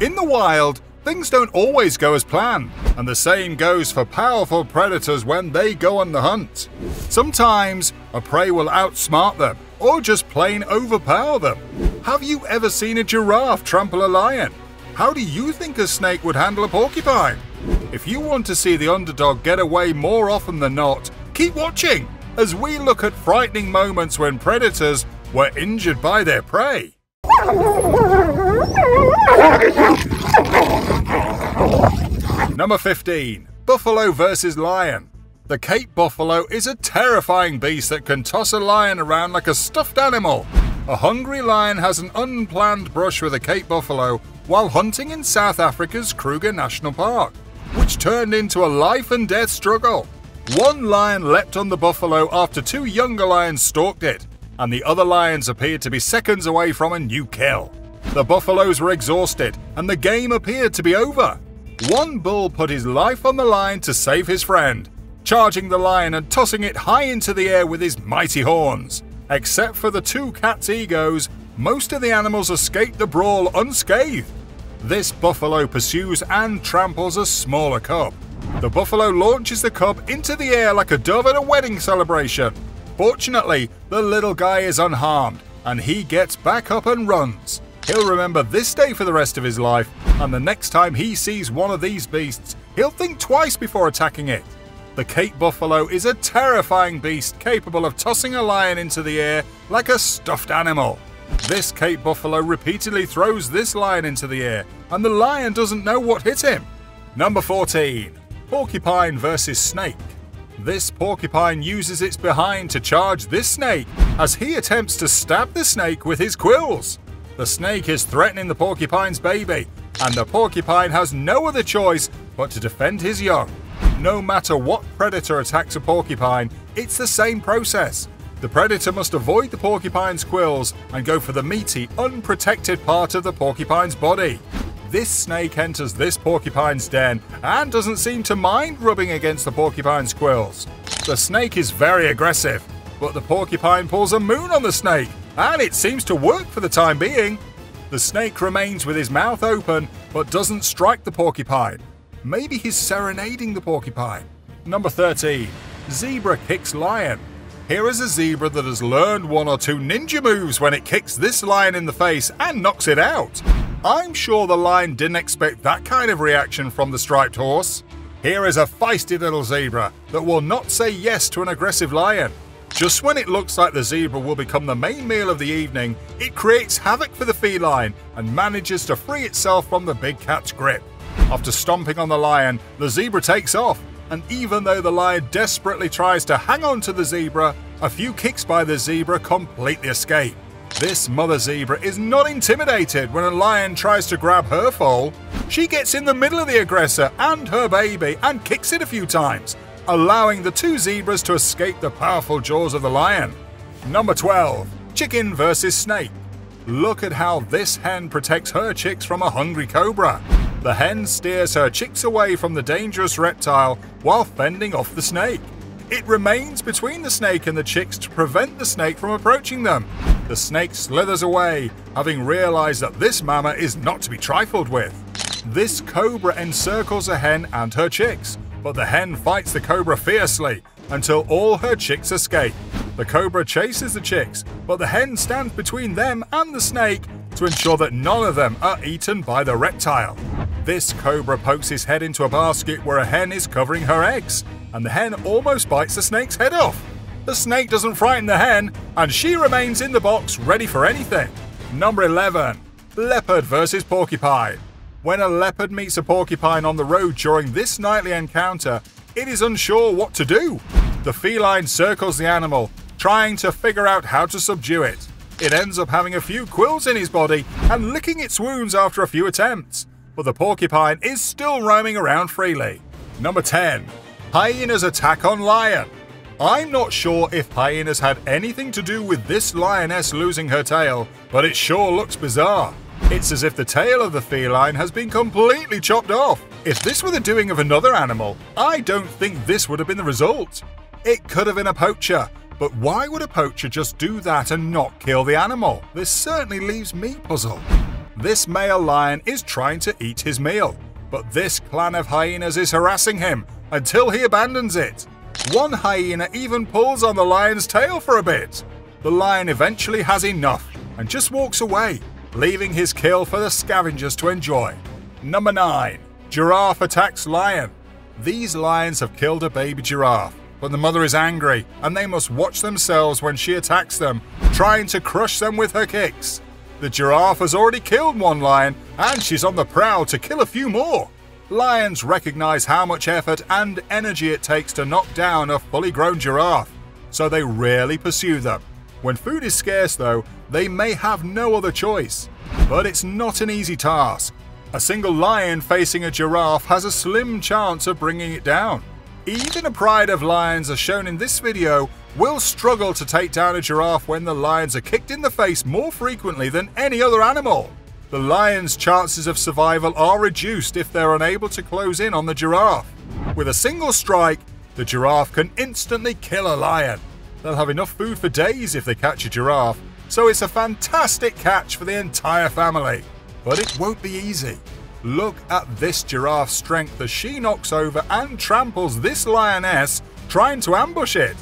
In the wild, things don't always go as planned, and the same goes for powerful predators when they go on the hunt. Sometimes, a prey will outsmart them, or just plain overpower them. Have you ever seen a giraffe trample a lion? How do you think a snake would handle a porcupine? If you want to see the underdog get away more often than not, keep watching as we look at frightening moments when predators were injured by their prey. Number 15 Buffalo vs. Lion. The Cape buffalo is a terrifying beast that can toss a lion around like a stuffed animal. A hungry lion has an unplanned brush with a Cape buffalo while hunting in South Africa's Kruger National Park, which turned into a life and death struggle. One lion leapt on the buffalo after two younger lions stalked it, and the other lions appeared to be seconds away from a new kill. The buffaloes were exhausted, and the game appeared to be over. One bull put his life on the line to save his friend, charging the lion and tossing it high into the air with his mighty horns. Except for the two cats' egos, most of the animals escaped the brawl unscathed. This buffalo pursues and tramples a smaller cub. The buffalo launches the cub into the air like a dove at a wedding celebration. Fortunately, the little guy is unharmed, and he gets back up and runs. He'll remember this day for the rest of his life, and the next time he sees one of these beasts, he'll think twice before attacking it. The Cape Buffalo is a terrifying beast capable of tossing a lion into the air like a stuffed animal. This Cape Buffalo repeatedly throws this lion into the air, and the lion doesn't know what hit him. Number 14 Porcupine vs. Snake. This porcupine uses its behind to charge this snake as he attempts to stab the snake with his quills. The snake is threatening the porcupine's baby, and the porcupine has no other choice but to defend his young. No matter what predator attacks a porcupine, it's the same process. The predator must avoid the porcupine's quills and go for the meaty, unprotected part of the porcupine's body. This snake enters this porcupine's den and doesn't seem to mind rubbing against the porcupine's quills. The snake is very aggressive, but the porcupine pulls a moon on the snake, and it seems to work for the time being. The snake remains with his mouth open but doesn't strike the porcupine. Maybe he's serenading the porcupine. Number 13. Zebra kicks lion. Here is a zebra that has learned one or two ninja moves when it kicks this lion in the face and knocks it out. I'm sure the lion didn't expect that kind of reaction from the striped horse. Here is a feisty little zebra that will not say yes to an aggressive lion. Just when it looks like the zebra will become the main meal of the evening, it creates havoc for the feline and manages to free itself from the big cat's grip. After stomping on the lion, the zebra takes off, and even though the lion desperately tries to hang on to the zebra, a few kicks by the zebra completely escape. This mother zebra is not intimidated when a lion tries to grab her foal. She gets in the middle of the aggressor and her baby and kicks it a few times, allowing the two zebras to escape the powerful jaws of the lion. Number 12 Chicken versus Snake. Look at how this hen protects her chicks from a hungry cobra. The hen steers her chicks away from the dangerous reptile while fending off the snake. It remains between the snake and the chicks to prevent the snake from approaching them. The snake slithers away, having realized that this mama is not to be trifled with. This cobra encircles a hen and her chicks, but the hen fights the cobra fiercely until all her chicks escape. The cobra chases the chicks, but the hen stands between them and the snake to ensure that none of them are eaten by the reptile. This cobra pokes his head into a basket where a hen is covering her eggs, and the hen almost bites the snake's head off. The snake doesn't frighten the hen, and she remains in the box ready for anything. Number 11 Leopard vs. Porcupine. When a leopard meets a porcupine on the road during this nightly encounter, it is unsure what to do. The feline circles the animal, trying to figure out how to subdue it. It ends up having a few quills in his body and licking its wounds after a few attempts, but the porcupine is still roaming around freely. Number 10 Hyena's attack on lion. I'm not sure if hyenas had anything to do with this lioness losing her tail, but it sure looks bizarre. It's as if the tail of the feline has been completely chopped off. If this were the doing of another animal, I don't think this would have been the result. It could have been a poacher, but why would a poacher just do that and not kill the animal? This certainly leaves me puzzled. This male lion is trying to eat his meal, but this clan of hyenas is harassing him until he abandons it. One hyena even pulls on the lion's tail for a bit. The lion eventually has enough and just walks away, leaving his kill for the scavengers to enjoy. Number 9. Giraffe attacks lion. These lions have killed a baby giraffe, but the mother is angry and they must watch themselves when she attacks them, trying to crush them with her kicks. The giraffe has already killed one lion and she's on the prowl to kill a few more. Lions recognize how much effort and energy it takes to knock down a fully grown giraffe, so they rarely pursue them. When food is scarce, though, they may have no other choice. But it's not an easy task. A single lion facing a giraffe has a slim chance of bringing it down. Even a pride of lions, as shown in this video, will struggle to take down a giraffe when the lions are kicked in the face more frequently than any other animal. The lion's chances of survival are reduced if they're unable to close in on the giraffe. With a single strike, the giraffe can instantly kill a lion. They'll have enough food for days if they catch a giraffe, so it's a fantastic catch for the entire family. But it won't be easy. Look at this giraffe's strength as she knocks over and tramples this lioness trying to ambush it.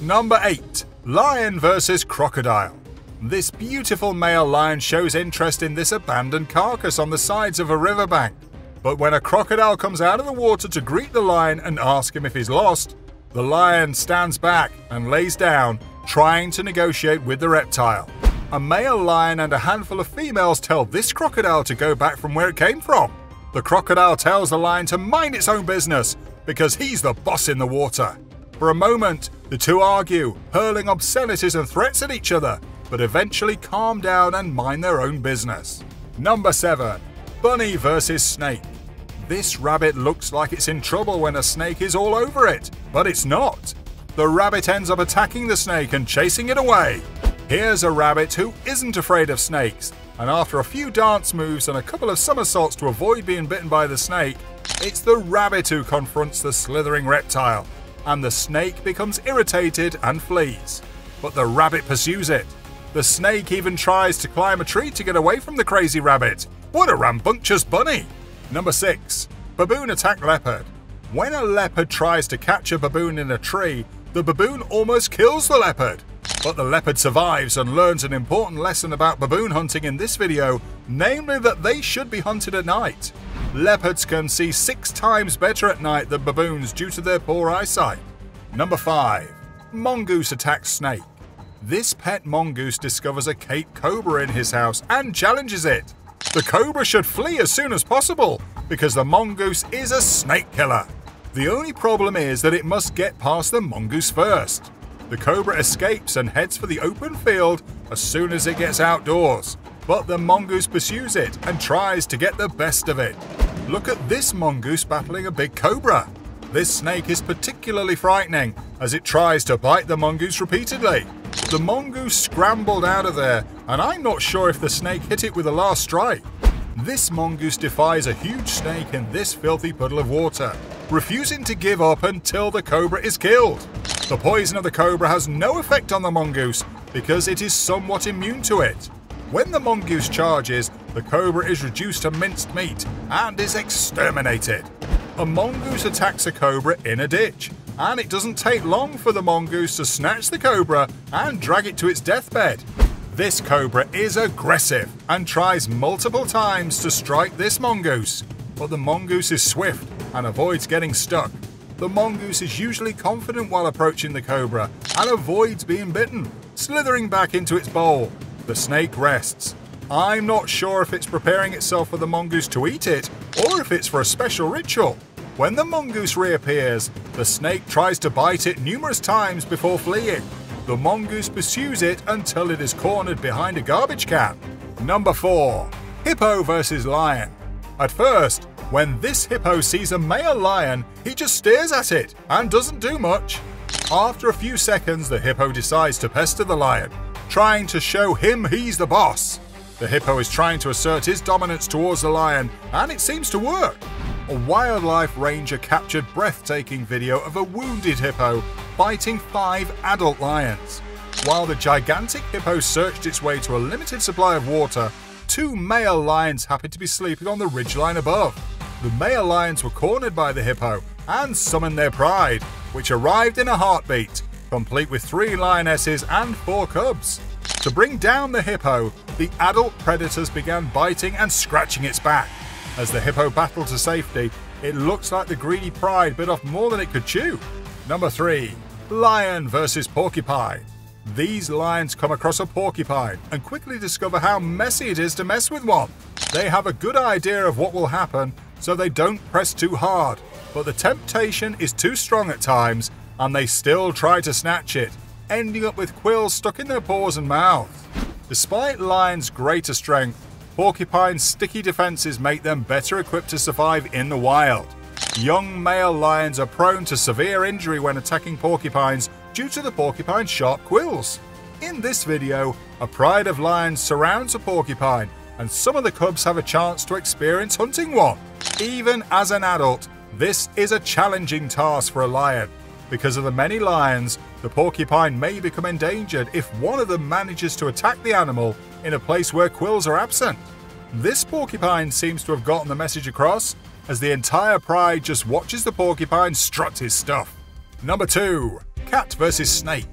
Number 8. Lion vs Crocodile this beautiful male lion shows interest in this abandoned carcass on the sides of a riverbank. But when a crocodile comes out of the water to greet the lion and ask him if he's lost, the lion stands back and lays down, trying to negotiate with the reptile. A male lion and a handful of females tell this crocodile to go back from where it came from. The crocodile tells the lion to mind its own business because he's the boss in the water. For a moment, the two argue, hurling obscenities and threats at each other, but eventually calm down and mind their own business. Number 7. Bunny vs Snake. This rabbit looks like it's in trouble when a snake is all over it, but it's not. The rabbit ends up attacking the snake and chasing it away. Here's a rabbit who isn't afraid of snakes, and after a few dance moves and a couple of somersaults to avoid being bitten by the snake, it's the rabbit who confronts the slithering reptile, and the snake becomes irritated and flees. But the rabbit pursues it, the snake even tries to climb a tree to get away from the crazy rabbit. What a rambunctious bunny! Number 6. Baboon attack leopard. When a leopard tries to catch a baboon in a tree, the baboon almost kills the leopard. But the leopard survives and learns an important lesson about baboon hunting in this video, namely that they should be hunted at night. Leopards can see six times better at night than baboons due to their poor eyesight. Number 5. Mongoose attacks snake. This pet mongoose discovers a Cape cobra in his house and challenges it. The cobra should flee as soon as possible because the mongoose is a snake killer. The only problem is that it must get past the mongoose first. The cobra escapes and heads for the open field as soon as it gets outdoors, but the mongoose pursues it and tries to get the best of it. Look at this mongoose battling a big cobra. This snake is particularly frightening as it tries to bite the mongoose repeatedly. The mongoose scrambled out of there, and I'm not sure if the snake hit it with a last strike. This mongoose defies a huge snake in this filthy puddle of water, refusing to give up until the cobra is killed. The poison of the cobra has no effect on the mongoose because it is somewhat immune to it. When the mongoose charges, the cobra is reduced to minced meat and is exterminated. A mongoose attacks a cobra in a ditch, and it doesn't take long for the mongoose to snatch the cobra and drag it to its deathbed. This cobra is aggressive and tries multiple times to strike this mongoose, but the mongoose is swift and avoids getting stuck. The mongoose is usually confident while approaching the cobra and avoids being bitten, slithering back into its bowl. The snake rests. I'm not sure if it's preparing itself for the mongoose to eat it or if it's for a special ritual. When the mongoose reappears, the snake tries to bite it numerous times before fleeing. The mongoose pursues it until it is cornered behind a garbage can. Number 4. Hippo vs Lion. At first, when this hippo sees a male lion, he just stares at it and doesn't do much. After a few seconds, the hippo decides to pester the lion, trying to show him he's the boss. The hippo is trying to assert his dominance towards the lion, and it seems to work a wildlife ranger captured breathtaking video of a wounded hippo biting five adult lions. While the gigantic hippo searched its way to a limited supply of water, two male lions happened to be sleeping on the ridgeline above. The male lions were cornered by the hippo and summoned their pride, which arrived in a heartbeat, complete with three lionesses and four cubs. To bring down the hippo, the adult predators began biting and scratching its back. As the hippo battled to safety, it looks like the greedy pride bit off more than it could chew. Number 3. Lion versus Porcupine. These lions come across a porcupine and quickly discover how messy it is to mess with one. They have a good idea of what will happen, so they don't press too hard, but the temptation is too strong at times, and they still try to snatch it, ending up with quills stuck in their paws and mouths. Despite lions' greater strength, porcupines' sticky defenses make them better equipped to survive in the wild. Young male lions are prone to severe injury when attacking porcupines due to the porcupine's sharp quills. In this video, a pride of lions surrounds a porcupine, and some of the cubs have a chance to experience hunting one. Even as an adult, this is a challenging task for a lion. Because of the many lions, the porcupine may become endangered if one of them manages to attack the animal in a place where quills are absent. This porcupine seems to have gotten the message across, as the entire pride just watches the porcupine strut his stuff. Number 2. Cat vs Snake.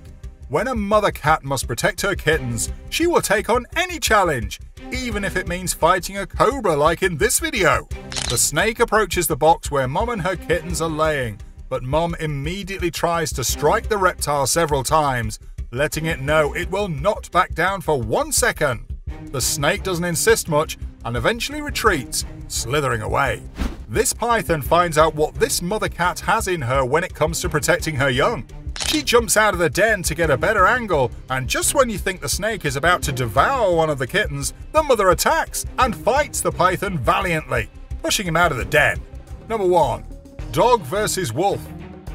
When a mother cat must protect her kittens, she will take on any challenge, even if it means fighting a cobra like in this video. The snake approaches the box where mom and her kittens are laying, but mom immediately tries to strike the reptile several times, letting it know it will not back down for one second. The snake doesn't insist much and eventually retreats, slithering away. This python finds out what this mother cat has in her when it comes to protecting her young. She jumps out of the den to get a better angle, and just when you think the snake is about to devour one of the kittens, the mother attacks and fights the python valiantly, pushing him out of the den. Number 1. Dog versus Wolf.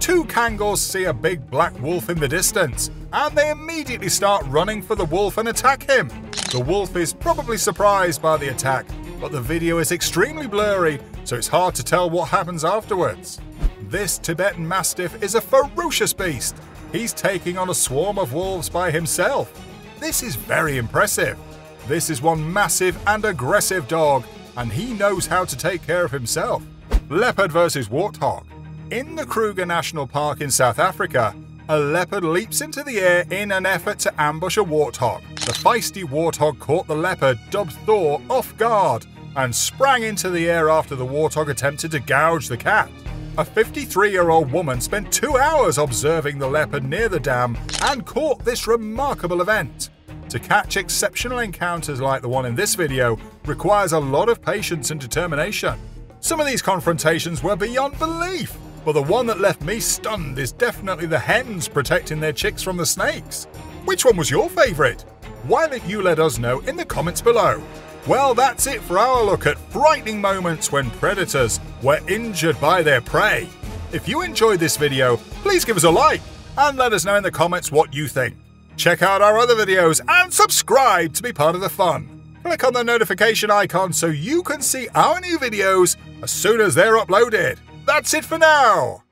Two Kangals see a big black wolf in the distance, and they immediately start running for the wolf and attack him. The wolf is probably surprised by the attack, but the video is extremely blurry, so it's hard to tell what happens afterwards. This Tibetan Mastiff is a ferocious beast. He's taking on a swarm of wolves by himself. This is very impressive. This is one massive and aggressive dog, and he knows how to take care of himself. Leopard versus Warthog. In the Kruger National Park in South Africa, a leopard leaps into the air in an effort to ambush a warthog. The feisty warthog caught the leopard, dubbed Thor, off guard and sprang into the air after the warthog attempted to gouge the cat. A 53 year old woman spent two hours observing the leopard near the dam and caught this remarkable event. To catch exceptional encounters like the one in this video requires a lot of patience and determination. Some of these confrontations were beyond belief, but the one that left me stunned is definitely the hens protecting their chicks from the snakes. Which one was your favourite? Why don't you let us know in the comments below? Well, that's it for our look at frightening moments when predators were injured by their prey. If you enjoyed this video, please give us a like and let us know in the comments what you think. Check out our other videos and subscribe to be part of the fun. Click on the notification icon so you can see our new videos as soon as they're uploaded. That's it for now!